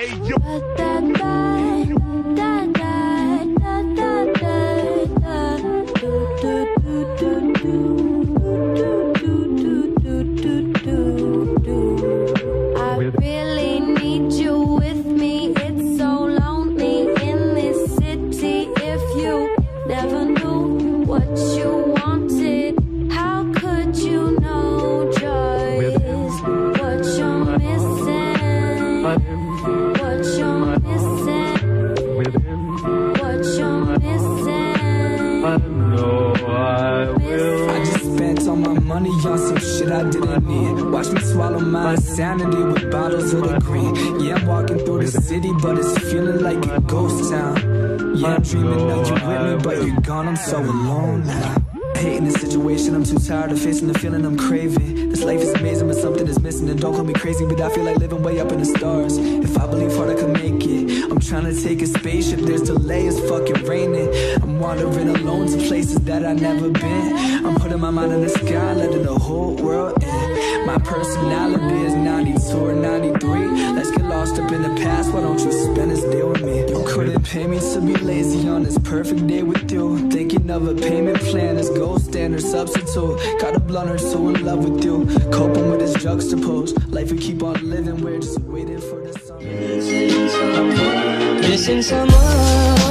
Hey, yo. I really need you with me. It's so lonely in this city. If you never knew what you all my money on some shit I didn't need. Watch me swallow my insanity with bottles of the green. Yeah, I'm walking through the city, but it's feeling like a ghost town. Yeah, I'm dreaming of you with me, but you're gone. I'm so alone now. Hating the situation, I'm too tired of facing the feeling I'm craving. This life is amazing, but something is missing. And don't call me crazy, but I feel like living way up in the stars. If I believe hard, I can make it. I'm trying to take a spaceship, there's delay, it's fucking raining. I'm wandering alone to places that I've never been. I'm putting my mind in the sky, letting the whole world in. My personality is 92 why don't you spend this day with me? You couldn't pay me to be lazy on this perfect day with you. Thinking of a payment plan as gold standard substitute. Got a blunt or so in love with you. Coping with this juxtaposed. Life we keep on living, we're just waiting for the sun. Missing someone